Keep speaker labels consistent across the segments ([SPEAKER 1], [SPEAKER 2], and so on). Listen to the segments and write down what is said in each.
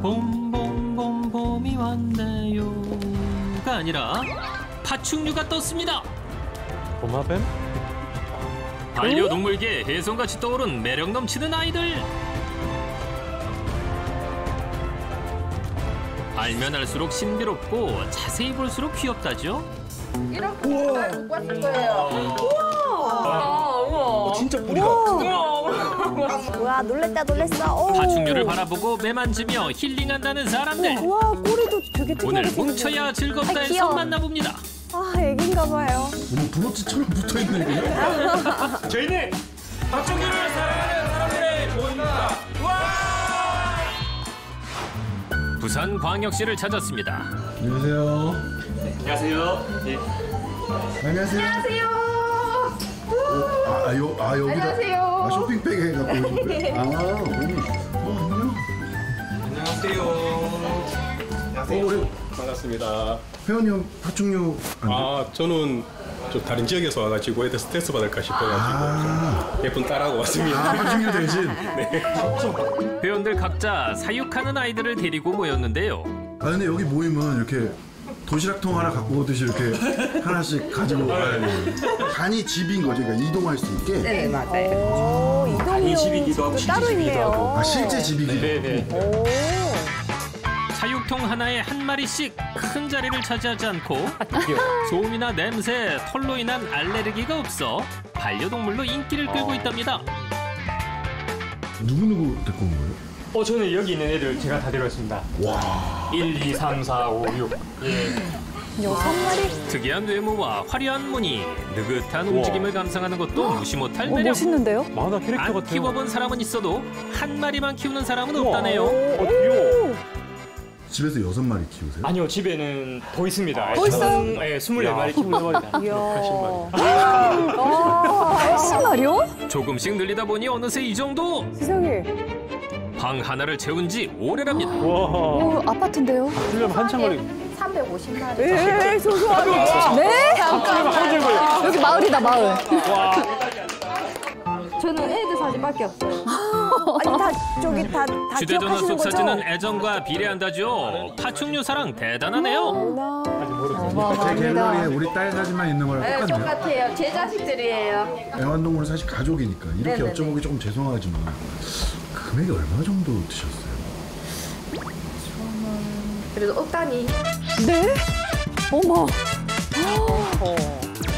[SPEAKER 1] 봄봄봄 봄이 왔네요가 아니라 파충류가 떴습니다.
[SPEAKER 2] 도마뱀?
[SPEAKER 1] 반려동물계 혜성같이 떠오른 매력 넘치는 아이들. 알면 알수록 신비롭고 자세히 볼수록 귀엽다죠.
[SPEAKER 3] 이런 거 정말 못 봤을 거예요.
[SPEAKER 4] 어, 진짜 뿌리가.
[SPEAKER 5] 와 놀랬다 놀랬어. 오.
[SPEAKER 1] 파충류를 바라보고 매만지며 힐링한다는 사람들.
[SPEAKER 5] 와 꼬리도 되게
[SPEAKER 1] 오늘
[SPEAKER 5] 특이하게
[SPEAKER 1] 뭉쳐야
[SPEAKER 5] 생겼네.
[SPEAKER 1] 즐겁다
[SPEAKER 5] 아,
[SPEAKER 1] 해서
[SPEAKER 5] 귀여워.
[SPEAKER 1] 만나봅니다.
[SPEAKER 5] 아 애긴가 봐요.
[SPEAKER 6] 뭐 브로치처럼 붙어 있네 이게.
[SPEAKER 2] 저희는 파충류를 사랑하는 사람들의 모임입니다.
[SPEAKER 1] 부산 광역시를 찾았습니다.
[SPEAKER 6] 안녕하세요.
[SPEAKER 2] 안녕하세요. 예.
[SPEAKER 6] 안녕하세요. 안녕하세요. 아, 요, 아 여기다.
[SPEAKER 3] 안녕하세요.
[SPEAKER 6] 아, 쇼핑백 해갖고 오신 거예요. 아. 어, 안녕.
[SPEAKER 7] 안녕하세요.
[SPEAKER 6] 어, 우리
[SPEAKER 7] 반갑습니다.
[SPEAKER 6] 회원님 형 파충류 안 돼?
[SPEAKER 7] 아 저는 좀 다른 지역에서 와가지고 애들 스트레스 받을까 싶어가지고
[SPEAKER 6] 아,
[SPEAKER 7] 좀 예쁜 딸하고 왔습니다.
[SPEAKER 6] 아 파충류 대신.
[SPEAKER 1] 회원들 각자 사육하는 아이들을 데리고 모였는데요.
[SPEAKER 6] 아 근데 여기 모이면 이렇게 도시락통 하나 갖고 오듯이 이렇게 하나씩 가지고 가야 돼. 간이 집인 거죠. 그러니까 이동할 수 있게.
[SPEAKER 3] 네, 맞아요.
[SPEAKER 5] 오 이동용
[SPEAKER 2] 집이기도 하고 실제
[SPEAKER 5] 따로
[SPEAKER 2] 집이기도
[SPEAKER 5] 있네요.
[SPEAKER 2] 하고.
[SPEAKER 6] 아 실제 집이기.
[SPEAKER 2] 네 네.
[SPEAKER 5] 오.
[SPEAKER 1] 사육통 하나에 한 마리씩 큰 자리를 차지하지 않고 소음이나 냄새, 털로 인한 알레르기가 없어 반려동물로 인기를 끌고 있답니다.
[SPEAKER 6] 누구 누구 데리고 온 거예요?
[SPEAKER 2] 어, 저는 여기 있는 애들 제가 다 데려왔습니다. 와. 1, 2, 3, 4, 5, 6. 예.
[SPEAKER 5] 여섯 마리.
[SPEAKER 1] 특이한 외모와 화려한 무늬, 느긋한 움직임을 감상하는 것도 무시 못할
[SPEAKER 5] 오
[SPEAKER 1] 매력.
[SPEAKER 5] 멋있는데요?
[SPEAKER 2] 만화 캐릭터
[SPEAKER 1] 안
[SPEAKER 2] 같아요.
[SPEAKER 1] 키워본 사람은 있어도 한 마리만 키우는 사람은
[SPEAKER 2] 우와.
[SPEAKER 1] 없다네요.
[SPEAKER 2] 어, 귀여워.
[SPEAKER 6] 집에서 여섯 마리 키우세요?
[SPEAKER 2] 아니요, 집에는 더 있습니다.
[SPEAKER 5] 더 있어요?
[SPEAKER 2] 예, 24마리 키우고 있습니다.
[SPEAKER 5] 이야. 아, 80마리요?
[SPEAKER 1] 조금씩 늘리다 보니 어느새 이 정도
[SPEAKER 5] 세상에.
[SPEAKER 1] 방 하나를 채운 지 오래랍니다.
[SPEAKER 2] 와.
[SPEAKER 5] 오 아파트인데요?
[SPEAKER 2] 훈련 한참 걸리
[SPEAKER 3] 350마리.
[SPEAKER 5] 에 소소하게. 네? 잠깐만. 여기 마을이다 마을.
[SPEAKER 3] 저는 애들 사진밖에 없어요.
[SPEAKER 5] 아니 다 저기 다, 다
[SPEAKER 1] 휴대전화
[SPEAKER 5] 기억하시는
[SPEAKER 1] 속
[SPEAKER 5] 거죠?
[SPEAKER 1] 사진은 애정과 비례한다죠. 파충류 사랑 대단하네요.
[SPEAKER 5] 어머나.
[SPEAKER 6] 제 갤러리에 우리 딸 사진만 있는 거랑
[SPEAKER 3] 네,
[SPEAKER 6] 똑같네요.
[SPEAKER 3] 똑같아요. 제 자식들이에요.
[SPEAKER 6] 애완동물은 사실 가족이니까 이렇게
[SPEAKER 3] 네네네.
[SPEAKER 6] 여쭤보기 조금 죄송하지만 금액이 얼마 정도 드셨어요?
[SPEAKER 3] 그래도 억 단위.
[SPEAKER 5] 네? 어머.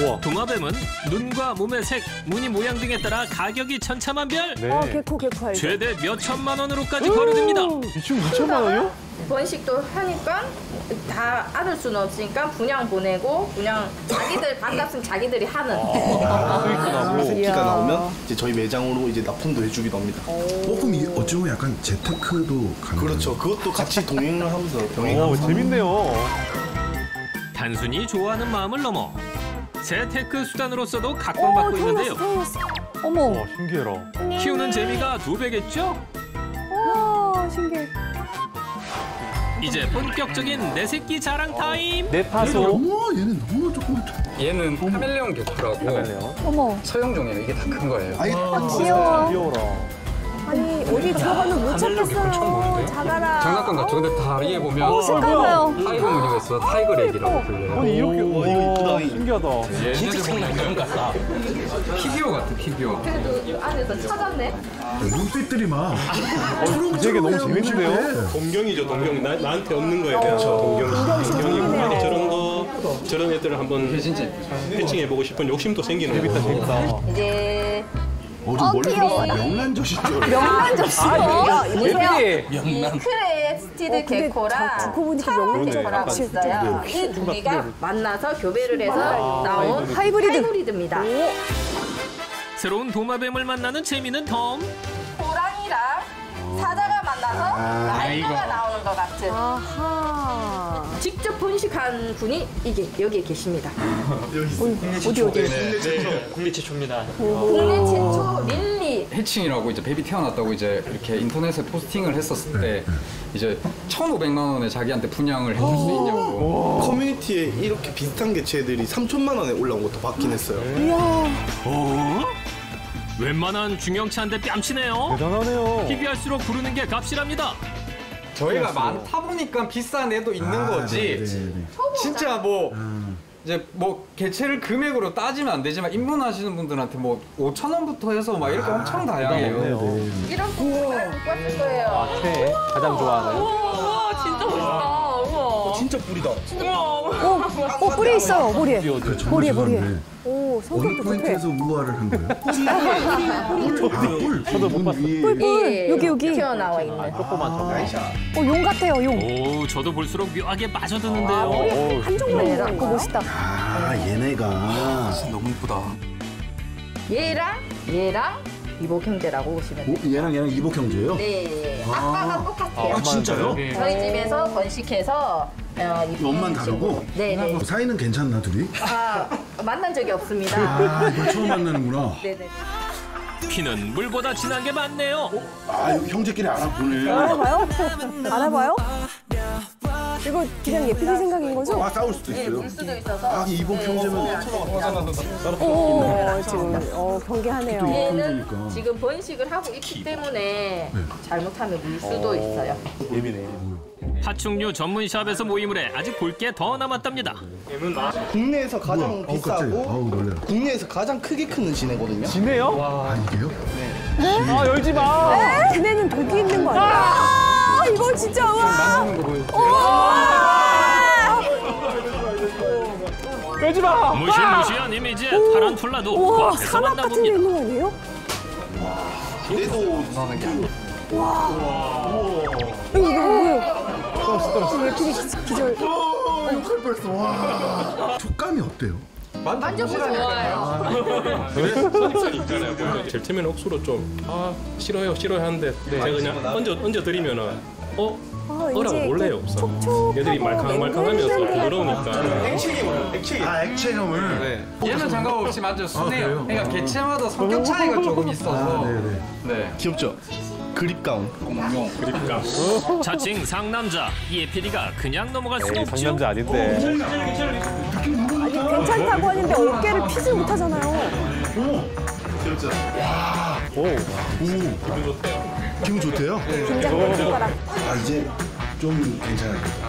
[SPEAKER 2] 우와.
[SPEAKER 1] 도마뱀은 눈과 몸의 색, 무늬 모양 등에 따라 가격이 천차만별.
[SPEAKER 2] 네.
[SPEAKER 5] 아 개코 개코 알죠?
[SPEAKER 1] 최대 몇 천만 원으로까지 거래됩니다.
[SPEAKER 2] 이중 2천만 원이요?
[SPEAKER 3] 번식도 하니까 다 안을 수는 없으니까 분양 보내고 그냥 자기들 반값은 자기들이 하는.
[SPEAKER 2] 수익도 나고.
[SPEAKER 4] 새끼가 나오면 이제 저희 매장으로 이제 납품도 해주기도 합니다.
[SPEAKER 6] 어, 그럼 이게 어찌 보면 약간 재테크도 가능
[SPEAKER 4] 그렇죠. 그것도 같이 동행을 하면서 병행하고
[SPEAKER 2] 오, 재밌네요.
[SPEAKER 1] 단순히 좋아하는 마음을 넘어 재테크 수단으로서도
[SPEAKER 5] 어,
[SPEAKER 1] 각광받고 있는데요.
[SPEAKER 5] 태어났어 태어났어. 어머.
[SPEAKER 2] 와, 신기해라.
[SPEAKER 1] 키우는 재미가 두 배겠죠?
[SPEAKER 5] 와 신기해.
[SPEAKER 1] 이제 본격적인 내 새끼 자랑 타임.
[SPEAKER 2] 내 파소.
[SPEAKER 6] 우와 얘는 너무 조그맣다
[SPEAKER 8] 얘는 카멜레온 gecko라고
[SPEAKER 2] 카멜레온.
[SPEAKER 5] 어머.
[SPEAKER 8] 소형종이에요. 이게 다 큰 거예요.
[SPEAKER 6] 아이
[SPEAKER 5] 귀여워.
[SPEAKER 2] 귀여워라.
[SPEAKER 5] 아니 어디 저거는 못 찾겠어요. 작아라.
[SPEAKER 8] 장난감 같죠? 근데 다리에 보면
[SPEAKER 5] 어 색깔봐요.
[SPEAKER 8] tiger 무늬가 있어. tiger leg이라고 불려요.
[SPEAKER 2] 아니, 이렇게.
[SPEAKER 4] 와, 이거 이쁘다.
[SPEAKER 2] 신기하다.
[SPEAKER 8] 얘네들 보면 그런 같다. 피규어 같아, 피규어.
[SPEAKER 3] 그래도 이 안에서 찾았네.
[SPEAKER 6] 눈빛들이 막
[SPEAKER 2] 어, 되게 너무 재밌는데요?
[SPEAKER 7] 동경이죠, 동경. 나, 나한테 없는 거에 대한 동경. 동경이고 나도 저런 거, 저런 애들을 한번 hatching해보고 싶은 욕심도 생기는 재밌다,
[SPEAKER 2] 재밌다.
[SPEAKER 3] 이제
[SPEAKER 6] 어좀 멀리 보면 명란젓인 줄 알았어
[SPEAKER 5] 명란 젓이요.
[SPEAKER 3] 보세요. 이
[SPEAKER 8] 명란.
[SPEAKER 3] Crested
[SPEAKER 5] 어, 근데
[SPEAKER 3] gecko랑 gecko라고
[SPEAKER 5] 같이
[SPEAKER 3] 있어요. 이 두 개가 만나서 교배를 해서 나온
[SPEAKER 5] 하이브리드.
[SPEAKER 3] 하이브리드입니다.
[SPEAKER 1] 새로운 도마뱀을 만나는 재미는 덤.
[SPEAKER 3] 호랑이랑 사자가 만나서 말개가 나오는 것 같은
[SPEAKER 5] 아하.
[SPEAKER 3] 직접 번식한 분이 이게 여기에 계십니다.
[SPEAKER 5] 어디 어디.
[SPEAKER 2] 네, 국내 최초입니다.
[SPEAKER 3] 국내 최초
[SPEAKER 8] lilly hatching이라고 이제 baby 태어났다고 이제 이렇게 인터넷에 포스팅을 했었을 때 이제 1,500만 원에 자기한테 분양을 해줄 수 있냐고.
[SPEAKER 4] 커뮤니티에 이렇게 비슷한 개체들이 3천만 원에 올라온 것도 받긴 했어요.
[SPEAKER 5] 이야.
[SPEAKER 1] 어? 웬만한 중형차인데 뺨치네요.
[SPEAKER 2] 대단하네요.
[SPEAKER 1] 희귀할수록 부르는 게 값이랍니다.
[SPEAKER 8] 저희가 많다 보니까 비싼 애도 있는
[SPEAKER 6] 아,
[SPEAKER 8] 거지.
[SPEAKER 6] 네, 네, 네.
[SPEAKER 8] 진짜 뭐
[SPEAKER 6] 아,
[SPEAKER 8] 이제 뭐 개체를 금액으로 따지면 안 되지만 입문하시는 분들한테 뭐 5천 원부터 해서 막 이렇게 엄청 다양해요.
[SPEAKER 6] 네.
[SPEAKER 3] 이런 봤을 거예요.
[SPEAKER 2] 최 가장 좋아하는.
[SPEAKER 3] 와 진짜 멋있다. 우와.
[SPEAKER 4] 진짜 뿔이다.
[SPEAKER 5] 오, 오, 뿌리 있어요, 머리에.
[SPEAKER 6] 그 정말
[SPEAKER 5] 머리에, 머리에. 오,
[SPEAKER 6] 어느. 포인트에서 우아를 한 거예요? 아, 뿔. 저도 못 봤어요.
[SPEAKER 5] 뿔, 여기, 여기.
[SPEAKER 3] 튀어나와 있는.
[SPEAKER 2] 조그만 저.
[SPEAKER 5] 어, 용 같아요, 용.
[SPEAKER 1] 오, 저도 볼수록 묘하게
[SPEAKER 5] 아,
[SPEAKER 1] 빠져드는데요.
[SPEAKER 5] 한쪽만 있는 거. 그거 멋있다.
[SPEAKER 6] 아, 얘네가
[SPEAKER 8] 너무 이쁘다.
[SPEAKER 3] 얘랑 얘랑 이복 형제라고 보시면
[SPEAKER 6] 오,
[SPEAKER 3] 돼요.
[SPEAKER 6] 얘랑 얘랑 이복 형제예요?
[SPEAKER 3] 네. 아빠가 똑같아요.
[SPEAKER 6] 아, 진짜요?
[SPEAKER 3] 저희 집에서 번식해서 어, 이
[SPEAKER 6] 엄만 다르고?
[SPEAKER 3] 네 네.
[SPEAKER 6] 사이는 괜찮나 둘이?
[SPEAKER 3] 아 만난 적이 없습니다.
[SPEAKER 6] 아, 이걸 처음 만나는구나.
[SPEAKER 3] 네네.
[SPEAKER 1] 피는 물보다 진한 게 많네요.
[SPEAKER 6] 아, 이거 형제끼리 알아보네.
[SPEAKER 5] 알아봐요? 알아봐요? 이거 그냥 예쁘게 생각인 거죠?
[SPEAKER 6] 아, 싸울 수도
[SPEAKER 3] 네,
[SPEAKER 6] 있어요.
[SPEAKER 3] 물 수도 있어서.
[SPEAKER 6] 아, 이복 형제면
[SPEAKER 5] 오, 오, 지금, 어, 경계하네요.
[SPEAKER 3] 얘는. 지금 번식을 하고 있기 때문에 잘못하면 물 수도 있어요.
[SPEAKER 2] 예민해.
[SPEAKER 1] 파충류 전문샵에서 모임을 해 아직 볼 게 더 남았답니다.
[SPEAKER 4] 국내에서 가장
[SPEAKER 6] 우와, 깜짝이야.
[SPEAKER 4] 비싸고
[SPEAKER 6] 아우, 놀래라.
[SPEAKER 4] 국내에서 가장 크게 크는 진해거든요.
[SPEAKER 2] 지네요?
[SPEAKER 6] 아, 이게요?
[SPEAKER 2] 아 열지 마.
[SPEAKER 5] 걔네는 독이 있는 거 아니야? 아, 이거 진짜, 와.
[SPEAKER 8] 거.
[SPEAKER 2] 열지 마.
[SPEAKER 1] 무시무시한 이미지에 타란툴라도
[SPEAKER 5] 우와,
[SPEAKER 1] 꽉 해서
[SPEAKER 5] 사막 같은 데
[SPEAKER 1] 만나봅니다.
[SPEAKER 5] 있는 거 아니에요? 이거, 이거. 왜 기절.
[SPEAKER 6] 어, 칼 뻔했어. 와. 촉감이 어때요?
[SPEAKER 3] 좋아요.
[SPEAKER 7] 선입선이 있잖아요. 보면 젤트면 억수로 좀아 싫어요 싫어요 하는데 제가 그냥 얹어 얹어 드리면은 어
[SPEAKER 5] 아,
[SPEAKER 7] 어라고 몰래요
[SPEAKER 5] 이렇게
[SPEAKER 7] 없어. 얘들이 말캉말캉하면서 부드러우니까.
[SPEAKER 4] 액체기
[SPEAKER 6] 아, 액체형을.
[SPEAKER 8] 네. 얘는 장갑 없이 만져 순해요.
[SPEAKER 6] 그래요?
[SPEAKER 8] 그러니까 개체마다 성격 차이가 조금 있어서.
[SPEAKER 6] 아, 네네.
[SPEAKER 8] 네.
[SPEAKER 4] 귀엽죠? 그립감.
[SPEAKER 7] 그러니까
[SPEAKER 1] 자칭 상남자 이에피디가 그냥 넘어갈 수 없죠.
[SPEAKER 2] 상남자 아닌데.
[SPEAKER 5] 아니, 괜찮다고 하는데 어깨를 피지 못하잖아요.
[SPEAKER 2] 오.
[SPEAKER 6] 기분 좋대요?
[SPEAKER 5] 긴장 손가락.
[SPEAKER 6] 아, 이제 좀 괜찮아졌다.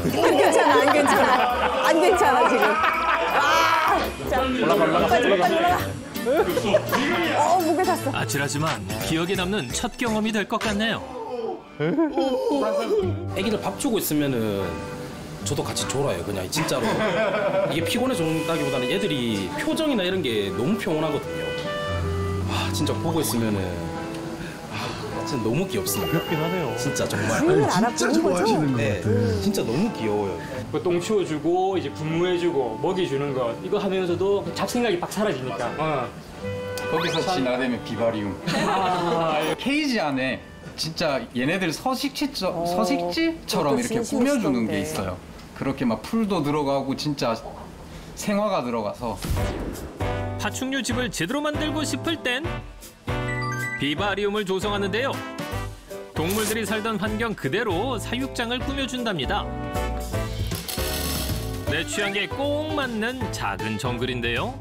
[SPEAKER 5] 안 괜찮아, 안 괜찮아. 안 괜찮아, 지금. 아! 자, 올라가, 올라가. 빨리, 빨리 올라가. 어, 목에 닿았어.
[SPEAKER 1] 아찔하지만 기억에 남는 첫 경험이 될 것 같네요.
[SPEAKER 9] 애기들 밥 주고 있으면은 저도 같이 졸아요 그냥 진짜로 이게 피곤해 준다기보다는 애들이 표정이나 이런 게 너무 평온하거든요 아 진짜 보고 있으면은 아 진짜 너무 귀엽습니다
[SPEAKER 2] 귀엽긴 하네요.
[SPEAKER 9] 진짜 정말
[SPEAKER 5] 주인을
[SPEAKER 6] 진짜
[SPEAKER 5] 알아보는 거죠?
[SPEAKER 6] 좋아하시는 것
[SPEAKER 9] 네
[SPEAKER 6] 같아.
[SPEAKER 9] 진짜 너무 귀여워요
[SPEAKER 2] 그똥 치워주고 이제 분무해주고 먹이 주는 거 이거 하면서도 그 잡생각이 막 사라지니까. 어.
[SPEAKER 8] 거기서 지나다니면 비바리움.
[SPEAKER 2] 아,
[SPEAKER 8] 케이지 안에 진짜 얘네들 서식지
[SPEAKER 5] 어,
[SPEAKER 8] 서식지처럼
[SPEAKER 5] 그것도
[SPEAKER 8] 이렇게 꾸며주는 게. 있어요. 그렇게 막 풀도 들어가고 진짜 생화가 들어가서
[SPEAKER 1] 파충류 집을 제대로 만들고 싶을 땐 비바리움을 조성하는데요. 동물들이 살던 환경 그대로 사육장을 꾸며준답니다. 내 취향에 꼭 맞는 작은 정글인데요.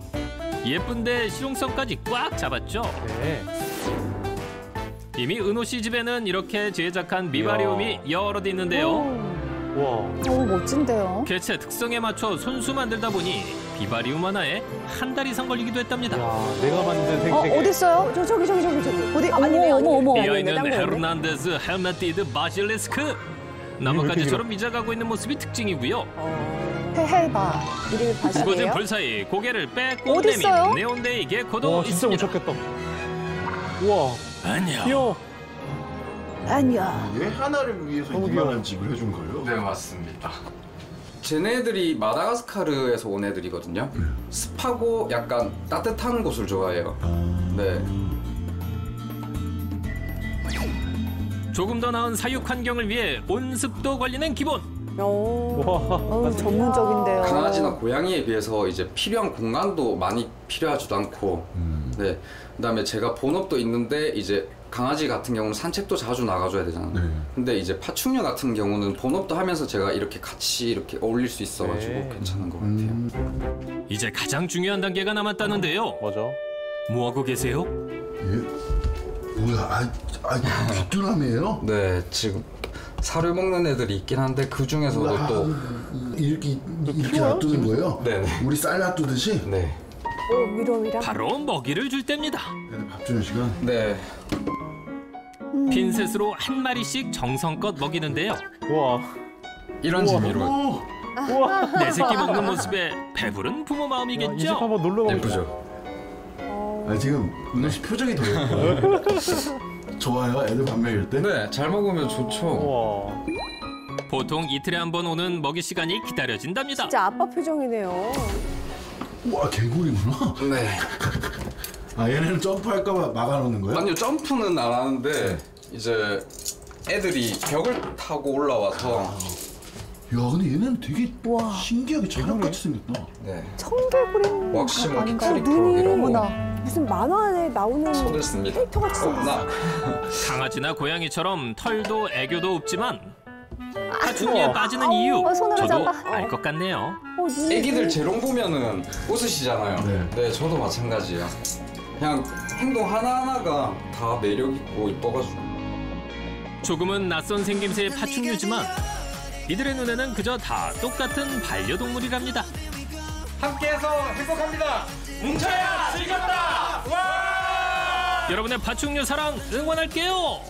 [SPEAKER 1] 예쁜데 실용성까지 꽉 잡았죠.
[SPEAKER 2] 네.
[SPEAKER 1] 이미 은호 씨 집에는 이렇게 제작한 vivarium이 여럿 있는데요.
[SPEAKER 2] 와.
[SPEAKER 5] 너무 멋진데요.
[SPEAKER 1] 개체 특성에 맞춰 손수 만들다 보니 vivarium 하나에 한 달 이상 걸리기도 했답니다.
[SPEAKER 2] 야, 내가 만든
[SPEAKER 5] 어,
[SPEAKER 2] 생태계.
[SPEAKER 5] 어딨어요? 저, 저기, 저기, 저기, 저기. 어디? 어머, 어머, 어머.
[SPEAKER 1] 비어있는. Hernandez helmeted basilisk 나뭇가지처럼 위장하고 있는 모습이 특징이고요.
[SPEAKER 5] 헤헬바. 이름이 바실이에요?
[SPEAKER 1] 불 사이 고개를 빼고 내민? Neon day gecko도
[SPEAKER 2] 와, 진짜
[SPEAKER 1] 멋있습니다.
[SPEAKER 2] 찾겠다. 우와,
[SPEAKER 1] 아니요.
[SPEAKER 2] 귀여워.
[SPEAKER 5] 아니야.
[SPEAKER 6] 얘 하나를 위해서 이만한 집을 해준 거예요?
[SPEAKER 8] 네 맞습니다. 쟤네들이 마다가스카르에서 온 애들이거든요. 습하고 약간 따뜻한 곳을 좋아해요. 네.
[SPEAKER 1] 조금 더 나은 사육 환경을 위해 온습도 관리는 기본.
[SPEAKER 5] 오,
[SPEAKER 2] 와.
[SPEAKER 5] 어우, 전문적인데요.
[SPEAKER 8] 강아지나 고양이에 비해서 이제 필요한 공간도 많이 필요하지도 않고 네 그다음에 제가 본업도 있는데 이제 강아지 같은 경우는 산책도 자주 나가줘야 되잖아요
[SPEAKER 6] 네.
[SPEAKER 8] 근데 이제 파충류 같은 경우는 본업도 하면서 제가 이렇게 같이 이렇게 어울릴 수 있어가지고
[SPEAKER 2] 네.
[SPEAKER 8] 괜찮은 것 같아요
[SPEAKER 1] 이제 가장 중요한 단계가 남았다는데요.
[SPEAKER 2] 뭐죠?
[SPEAKER 1] 뭐 하고 계세요?
[SPEAKER 6] 얘 뭐야? 아, 아 귀뚜라미예요?
[SPEAKER 8] 네, 지금 사료 먹는 애들이 있긴 한데 그 중에서도 또
[SPEAKER 6] 이렇게 이렇게 놔두는 거예요?
[SPEAKER 8] 네네.
[SPEAKER 6] 우리 쌀 놔두듯이?
[SPEAKER 8] 네.
[SPEAKER 5] 오, 미로미랑.
[SPEAKER 1] 바로 먹이를 줄 때입니다.
[SPEAKER 6] 애들 밥 주는 시간?
[SPEAKER 8] 네.
[SPEAKER 1] 핀셋으로 한 마리씩 정성껏 먹이는데요.
[SPEAKER 2] 우와.
[SPEAKER 8] 이런 재미로
[SPEAKER 1] 내 새끼 먹는 모습에 배부른 부모
[SPEAKER 2] 이집
[SPEAKER 1] 마음이겠죠.
[SPEAKER 2] 한번 놀러 가고.
[SPEAKER 8] 예쁘죠?
[SPEAKER 6] 아 지금 씨 표정이 더 예뻐요. 좋아요? 애들 밥 먹일 때?
[SPEAKER 8] 네, 잘 먹으면 좋죠.
[SPEAKER 2] 우와.
[SPEAKER 1] 보통 이틀에 한 번 오는 먹이 시간이 기다려진답니다.
[SPEAKER 5] 진짜 아빠 표정이네요.
[SPEAKER 6] 우와 개구리구나.
[SPEAKER 8] 네.
[SPEAKER 6] 아 얘네는 점프할까봐 막아놓는 거야?
[SPEAKER 8] 아니요, 점프는 안 하는데 이제 애들이 벽을 타고 올라와서
[SPEAKER 6] 야 근데 얘네는 되게 신기하게 촬영같이 생겼다.
[SPEAKER 8] 네.
[SPEAKER 5] 청개구리
[SPEAKER 8] 왁시모
[SPEAKER 5] 아닌가요?
[SPEAKER 8] 키프리크록이라고
[SPEAKER 5] 눈이 무슨 만화에 나오는
[SPEAKER 8] 손을 씁니다.
[SPEAKER 5] 캐릭터 같이
[SPEAKER 8] 어,
[SPEAKER 5] 생겼어.
[SPEAKER 8] 나
[SPEAKER 1] 강아지나 고양이처럼 털도 애교도 없지만 파충류에 빠지는 이유
[SPEAKER 5] 어, 손으로
[SPEAKER 1] 저도
[SPEAKER 5] 잡아.
[SPEAKER 1] 알 것 같네요.
[SPEAKER 5] 어, 눈이
[SPEAKER 8] 애기들 재롱 보면은 웃으시잖아요.
[SPEAKER 6] 네.
[SPEAKER 8] 네. 저도 마찬가지예요. 그냥 행동 하나하나가 다 매력 있고 이뻐가지고.
[SPEAKER 1] 조금은 낯선 생김새의 파충류지만 이들의 눈에는 그저 다 똑같은 반려동물이랍니다.
[SPEAKER 2] 함께해서 행복합니다. 뭉쳐야 즐겁다. 와!
[SPEAKER 1] 여러분의 파충류 사랑 응원할게요.